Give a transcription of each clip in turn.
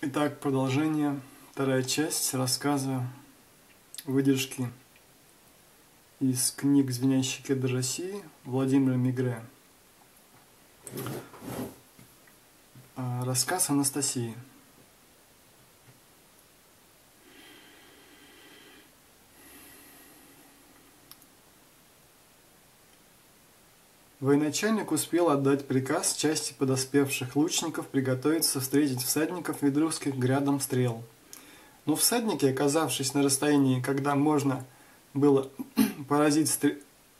Итак, продолжение, вторая часть рассказа выдержки из книг «Звенящий кедр России» Владимира Мигре. А, рассказ Анастасии. Военачальник успел отдать приказ части подоспевших лучников приготовиться встретить всадников ведрусских грядом стрел. Но всадники, оказавшись на расстоянии, когда можно было поразить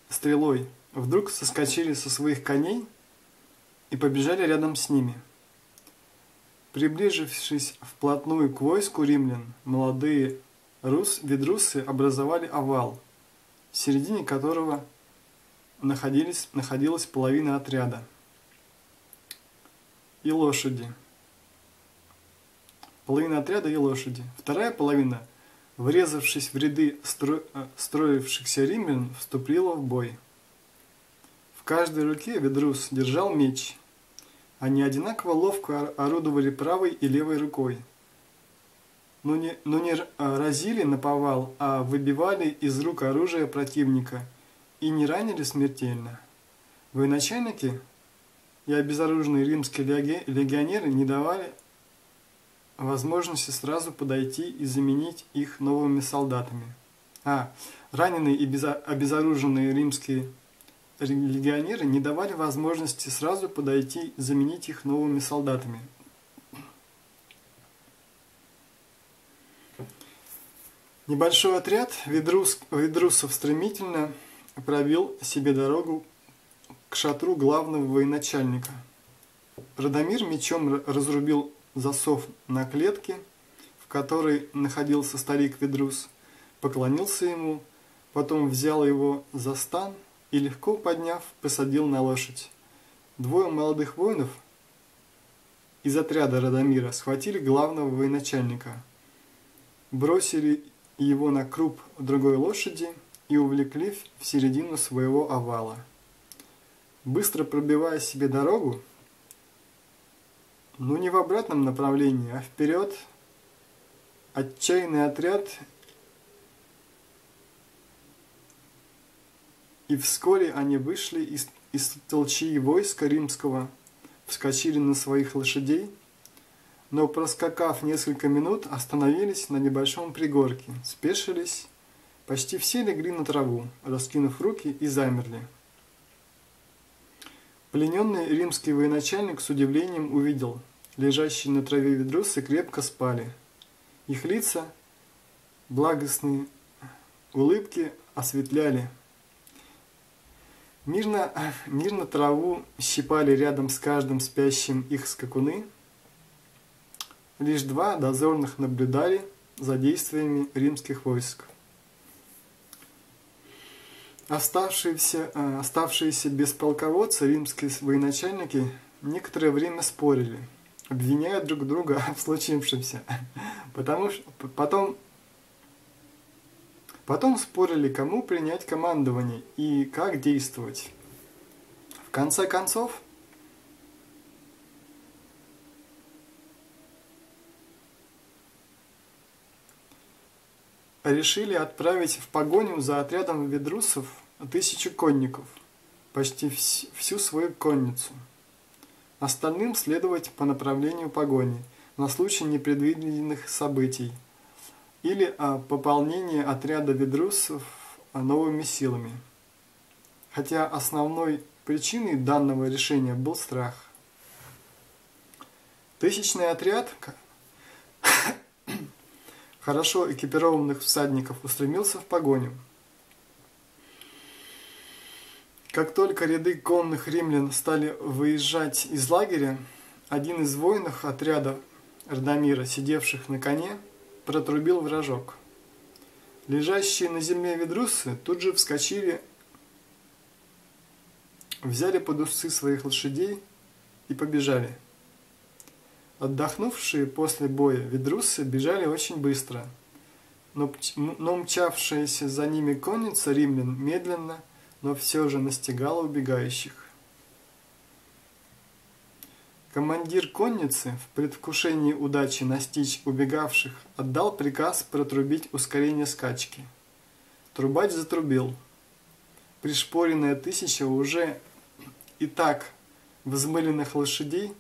стрелой, вдруг соскочили со своих коней и побежали рядом с ними. Приближившись вплотную к войску римлян, молодые рус, ведрусы образовали овал, в середине которого – находились, находилась половина отряда и лошади. Половина отряда и лошади. Вторая половина, врезавшись в ряды стро... Э, строившихся римлян, вступила в бой. В каждой руке Ведрус держал меч. Они одинаково ловко орудовали правой и левой рукой. Но не, но не разили на повал, а выбивали из рук оружие противника – и не ранили смертельно. Военачальники и обезоруженные римские легионеры не давали возможности сразу подойти и заменить их новыми солдатами. А, раненые и обезоруженные римские легионеры не давали возможности сразу подойти и заменить их новыми солдатами. Небольшой отряд ведрус, ведрусов стремительно пробил себе дорогу к шатру главного военачальника. Радомир мечом разрубил засов на клетке, в которой находился старик Ведрус, поклонился ему, потом взял его за стан и, легко подняв, посадил на лошадь. Двое молодых воинов из отряда Радомира схватили главного военачальника, бросили его на круп другой лошади – и увлекли в середину своего овала. Быстро пробивая себе дорогу, но не в обратном направлении, а вперед, отчаянный отряд И вскоре они вышли из, из толчии войска римского, вскочили на своих лошадей, но проскакав несколько минут, остановились на небольшом пригорке, спешились Почти все легли на траву, раскинув руки и замерли. Плененный римский военачальник с удивлением увидел, лежащие на траве ведрусы крепко спали. Их лица, благостные улыбки осветляли. Мирно, мирно траву щипали рядом с каждым спящим их скакуны. Лишь два дозорных наблюдали за действиями римских войск. Оставшиеся, э, оставшиеся без полководца римские военачальники некоторое время спорили, обвиняя друг друга в случившемся. Потому что потом, потом спорили, кому принять командование и как действовать. В конце концов, решили отправить в погоню за отрядом ведрусов тысячу конников, почти всю свою конницу. Остальным следовать по направлению погони на случай непредвиденных событий или о пополнении отряда ведрусов новыми силами. Хотя основной причиной данного решения был страх. Тысячный отряд хорошо экипированных всадников устремился в погоню. Как только ряды конных римлян стали выезжать из лагеря, один из воинов отряда Эрдамира, сидевших на коне, протрубил вражок. Лежащие на земле ведрусы тут же вскочили, взяли под усы своих лошадей и побежали. Отдохнувшие после боя ведрусы бежали очень быстро, но, но мчавшаяся за ними конница римлян медленно, но все же настигала убегающих. Командир конницы в предвкушении удачи настичь убегавших отдал приказ протрубить ускорение скачки. Трубач затрубил. Пришпоренная тысяча уже и так взмыленных лошадей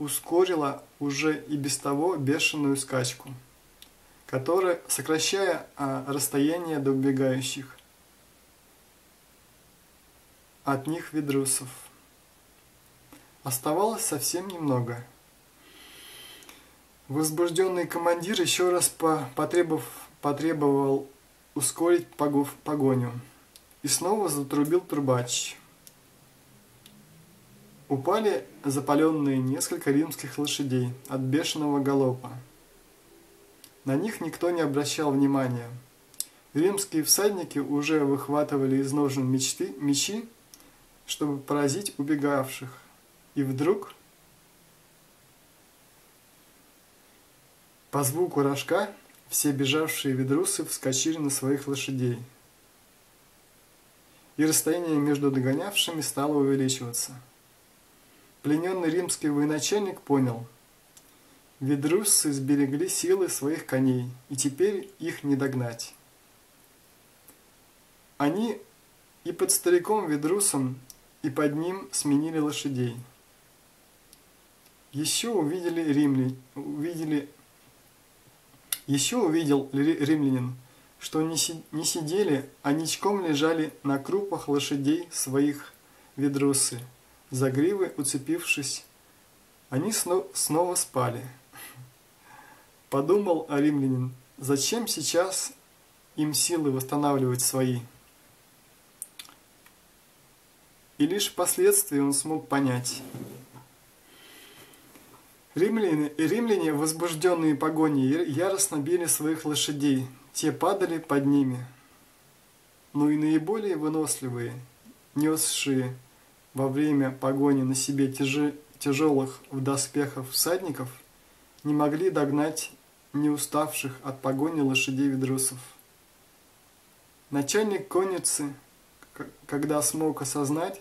ускорила уже и без того бешеную скачку, которая, сокращая а, расстояние до убегающих от них ведрусов. Оставалось совсем немного. Возбужденный командир еще раз потребовал, потребовал ускорить погоню. И снова затрубил трубач. Упали запаленные несколько римских лошадей от бешеного галопа. На них никто не обращал внимания. Римские всадники уже выхватывали из ножен мечты, мечи, чтобы поразить убегавших. И вдруг по звуку рожка все бежавшие ведрусы вскочили на своих лошадей. И расстояние между догонявшими стало увеличиваться. Плененный римский военачальник понял, ведруссы сберегли силы своих коней, и теперь их не догнать. Они и под стариком ведрусом, и под ним сменили лошадей – еще увидели римляне, увидели, еще увидел римлянин, что не сидели, а ничком лежали на крупах лошадей своих ведрусы, за гривы уцепившись. Они снова спали. Подумал римлянин, зачем сейчас им силы восстанавливать свои? И лишь впоследствии он смог понять – Римляне, римляне, возбужденные погоней, яростно били своих лошадей, те падали под ними. Но и наиболее выносливые, несшие во время погони на себе тяжелых в доспехах всадников, не могли догнать не уставших от погони лошадей ведрусов. Начальник конницы, когда смог осознать,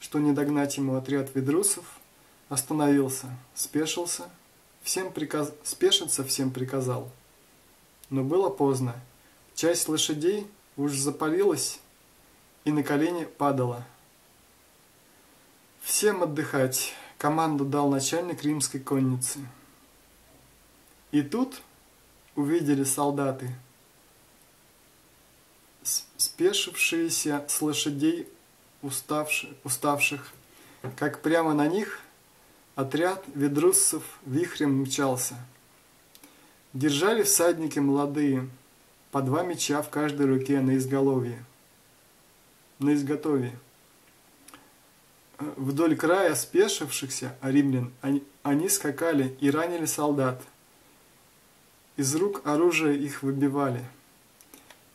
что не догнать ему отряд ведрусов, Остановился, спешился, всем приказ... спешиться всем приказал. Но было поздно. Часть лошадей уж запалилась и на колени падала. Всем отдыхать, команду дал начальник римской конницы. И тут увидели солдаты, спешившиеся с лошадей уставших, уставших, как прямо на них Отряд ведруссов вихрем мчался. Держали всадники молодые, по два меча в каждой руке на изголовье. На изготовье. Вдоль края спешившихся римлян они, скакали и ранили солдат. Из рук оружие их выбивали.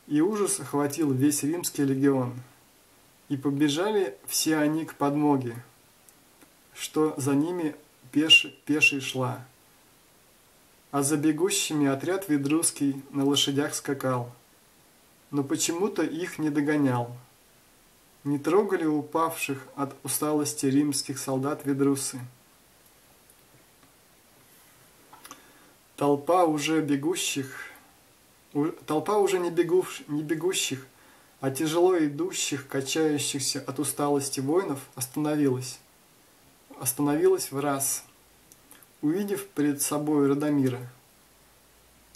И ужас охватил весь римский легион. И побежали все они к подмоге, что за ними пеш, пешей шла. А за бегущими отряд ведрусский на лошадях скакал, но почему-то их не догонял. Не трогали упавших от усталости римских солдат ведрусы. Толпа уже бегущих, толпа уже не, бегув, не бегущих, а тяжело идущих, качающихся от усталости воинов остановилась остановилась в раз, увидев перед собой Радомира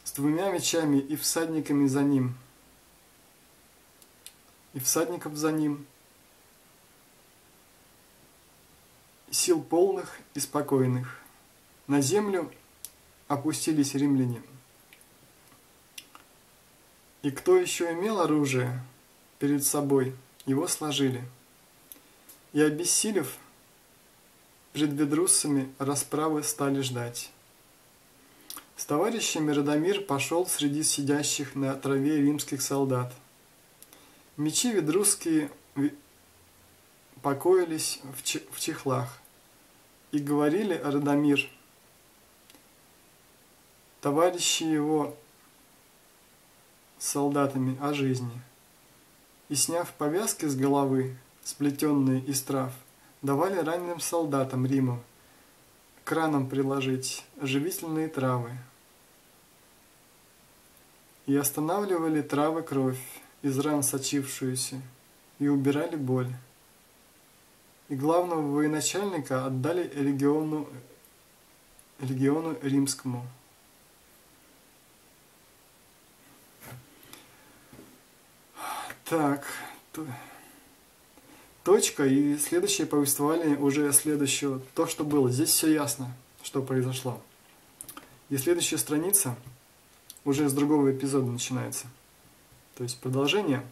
с двумя мечами и всадниками за ним, и всадников за ним, сил полных и спокойных. На землю опустились римляне. И кто еще имел оружие перед собой, его сложили. И обессилев, Пред ведруссами расправы стали ждать. С товарищами Радомир пошел среди сидящих на траве римских солдат. Мечи ведрусские покоились в чехлах. И говорили Радомир, товарищи его солдатами о жизни. И сняв повязки с головы, сплетенные из трав, давали раненым солдатам Рима, к ранам приложить живительные травы. И останавливали травы кровь, из ран сочившуюся, и убирали боль. И главного военачальника отдали легиону, легиону римскому. Так, точка и следующее повествование уже следующее, то, что было. Здесь все ясно, что произошло. И следующая страница уже с другого эпизода начинается. То есть продолжение.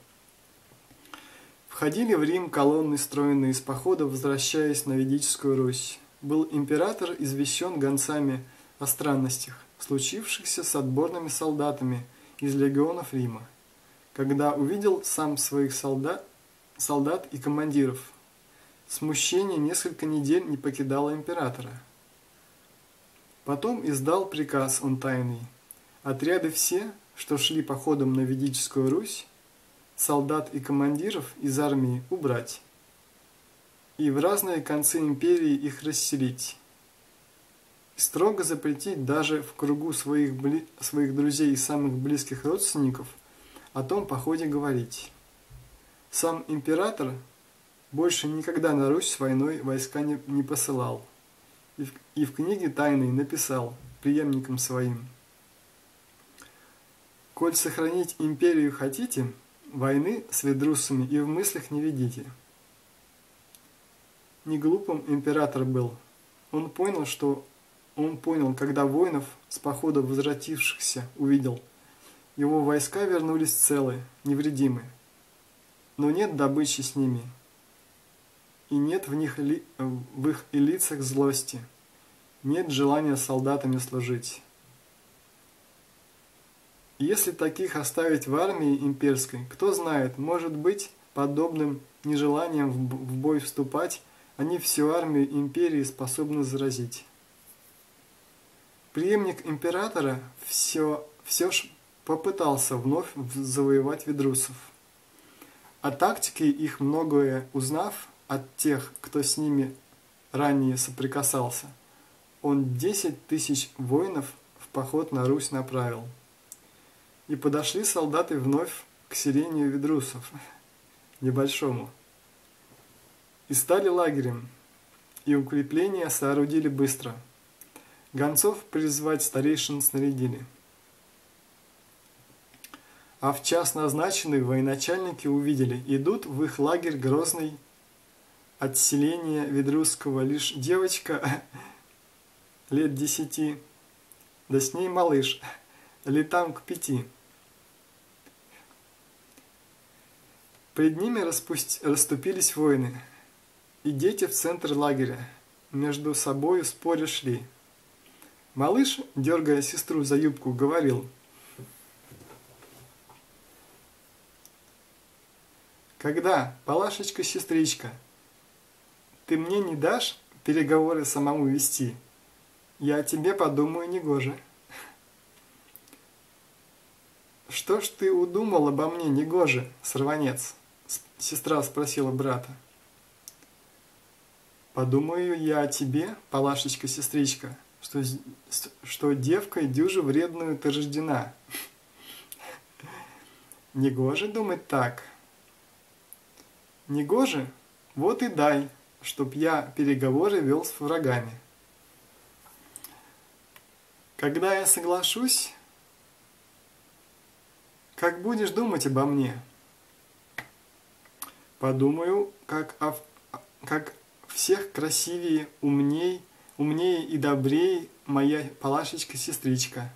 Входили в Рим колонны, стройные из похода, возвращаясь на Ведическую Русь. Был император извещен гонцами о странностях, случившихся с отборными солдатами из легионов Рима. Когда увидел сам своих солдат, солдат и командиров, смущение несколько недель не покидало императора. Потом издал приказ он тайный. Отряды все, что шли походом на Ведическую Русь, солдат и командиров из армии убрать и в разные концы империи их расселить. Строго запретить даже в кругу своих, бли... своих друзей и самых близких родственников о том походе говорить. Сам император больше никогда на Русь с войной войска не, не посылал. И в, и в книге тайной написал преемникам своим. «Коль сохранить империю хотите, войны с ведрусами и в мыслях не ведите». Не глупым император был. Он понял, что он понял, когда воинов с похода возвратившихся увидел. Его войска вернулись целы, невредимы но нет добычи с ними, и нет в, них в их лицах злости, нет желания солдатами служить. Если таких оставить в армии имперской, кто знает, может быть, подобным нежеланием в бой вступать, они всю армию империи способны заразить. Преемник императора все, все ж попытался вновь завоевать ведрусов. О тактике их многое узнав от тех, кто с ними ранее соприкасался, он десять тысяч воинов в поход на Русь направил. И подошли солдаты вновь к селению ведрусов, небольшому, и стали лагерем, и укрепления соорудили быстро. Гонцов призвать старейшин снарядили – а в час назначенный военачальники увидели, идут в их лагерь грозный отселения Ведрусского лишь девочка лет десяти, да с ней малыш, летам к пяти. Пред ними распусть... расступились воины, и дети в центр лагеря между собою споря шли. Малыш, дергая сестру за юбку, говорил – Когда, Палашечка-сестричка, ты мне не дашь переговоры самому вести? Я о тебе подумаю негоже. Что ж ты удумал обо мне негоже, сорванец? Сестра спросила брата. Подумаю я о тебе, Палашечка-сестричка, что, что девкой дюже вредную ты рождена. Негоже думать так, Негоже? Вот и дай, чтоб я переговоры вел с врагами. Когда я соглашусь, как будешь думать обо мне? Подумаю, как, о, как всех красивее, умней, умнее и добрее моя палашечка-сестричка.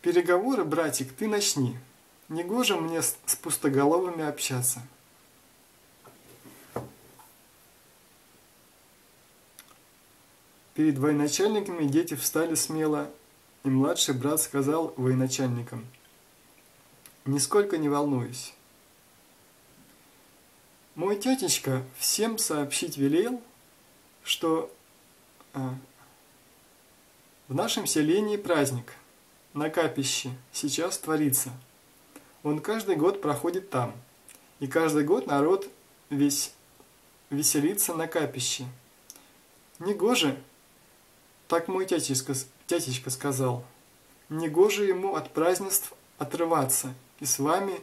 Переговоры, братик, ты начни. Негоже мне с, с пустоголовыми общаться. Перед военачальниками дети встали смело, и младший брат сказал военачальникам, «Нисколько не волнуюсь. Мой тетечка всем сообщить велел, что а, в нашем селении праздник на капище сейчас творится». Он каждый год проходит там. И каждый год народ весь веселится на капище. Негоже, так мой тятечка, тятечка сказал, негоже ему от празднеств отрываться и с вами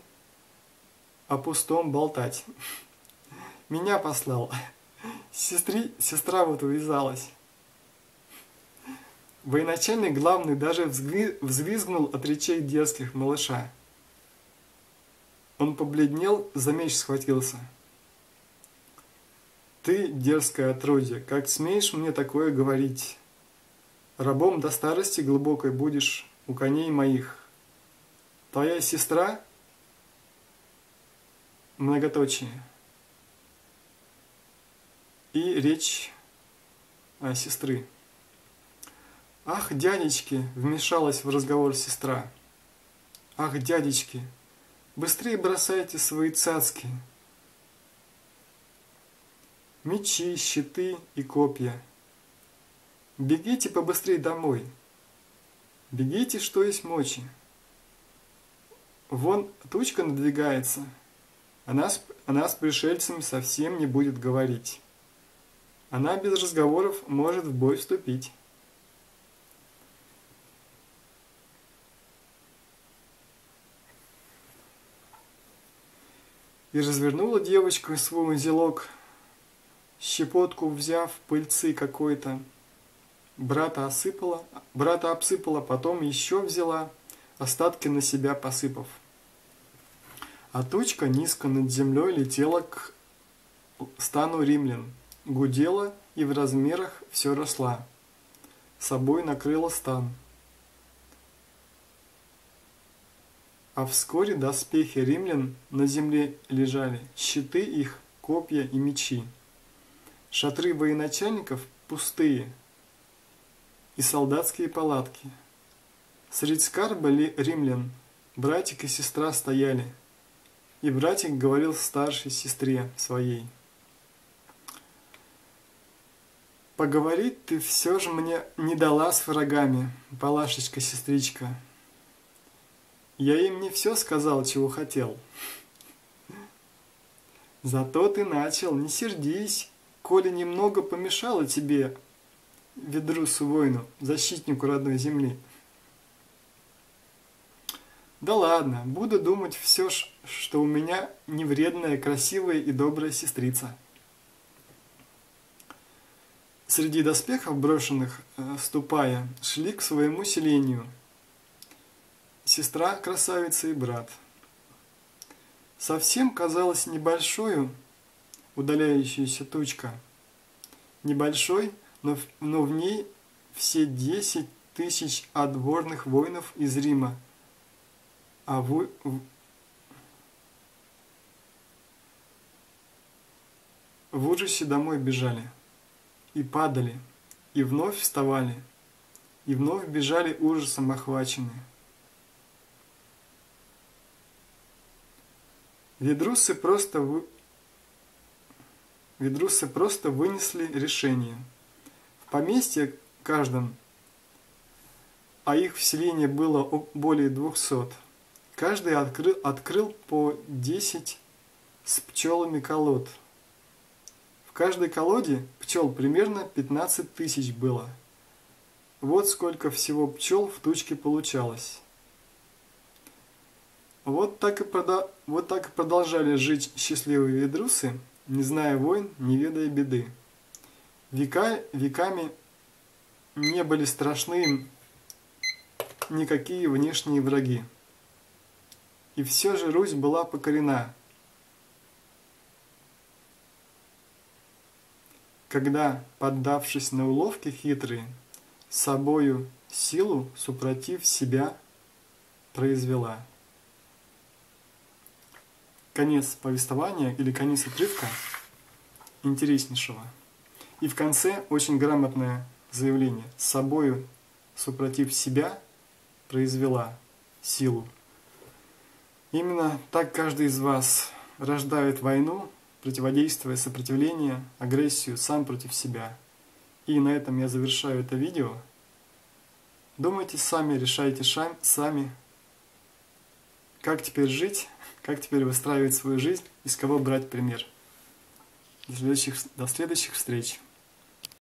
о пустом болтать. Меня послал. Сестри, сестра вот увязалась. Военачальник главный даже взвизгнул от речей детских малыша. Он побледнел, за меч схватился. «Ты, дерзкое отродье, как смеешь мне такое говорить? Рабом до старости глубокой будешь у коней моих. Твоя сестра многоточие. И речь о сестры. «Ах, дядечки!» – вмешалась в разговор сестра. «Ах, дядечки! Быстрее бросайте свои цацки!» Мечи, щиты и копья. Бегите побыстрее домой. Бегите, что есть мочи. Вон тучка надвигается – она с, она с пришельцами совсем не будет говорить. Она без разговоров может в бой вступить. И развернула девочка свой узелок, щепотку взяв пыльцы какой-то. Брата осыпала, брата обсыпала, потом еще взяла, остатки на себя посыпав а тучка низко над землей летела к стану римлян, гудела и в размерах все росла. Собой накрыла стан. А вскоре доспехи римлян на земле лежали, щиты их, копья и мечи. Шатры военачальников пустые и солдатские палатки. Средь скарба ли римлян братик и сестра стояли – и братик говорил старшей сестре своей. Поговорить ты все же мне не дала с врагами, Палашечка-сестричка. Я им не все сказал, чего хотел. Зато ты начал, не сердись, коли немного помешало тебе, ведрусу воину, защитнику родной земли. Да ладно, буду думать все, что у меня невредная, красивая и добрая сестрица. Среди доспехов, брошенных, э, ступая, шли к своему селению. Сестра, красавица и брат. Совсем казалось небольшою удаляющаяся тучка. Небольшой, но, но в ней все десять тысяч отборных воинов из Рима – а вы... В ужасе домой бежали, и падали, и вновь вставали, и вновь бежали ужасом охваченные. Ведрусы просто, вы... Ведрусы просто вынесли решение. В поместье каждом, а их в было более двухсот, Каждый открыл, открыл по 10 с пчелами колод. Каждой колоде пчел примерно 15 тысяч было. Вот сколько всего пчел в тучке получалось. Вот так и, прода... вот так и продолжали жить счастливые ведрусы, не зная войн, не ведая беды. Века... Веками не были страшны им никакие внешние враги. И все же Русь была покорена. Когда, поддавшись на уловки хитрые, собою силу, супротив себя, произвела. Конец повествования или конец отрывка интереснейшего. И в конце очень грамотное заявление. Собою, супротив себя, произвела силу. Именно так каждый из вас рождает войну, противодействуя сопротивление, агрессию сам против себя. И на этом я завершаю это видео. Думайте сами, решайте сами, как теперь жить, как теперь выстраивать свою жизнь, из кого брать пример. До следующих, до следующих встреч.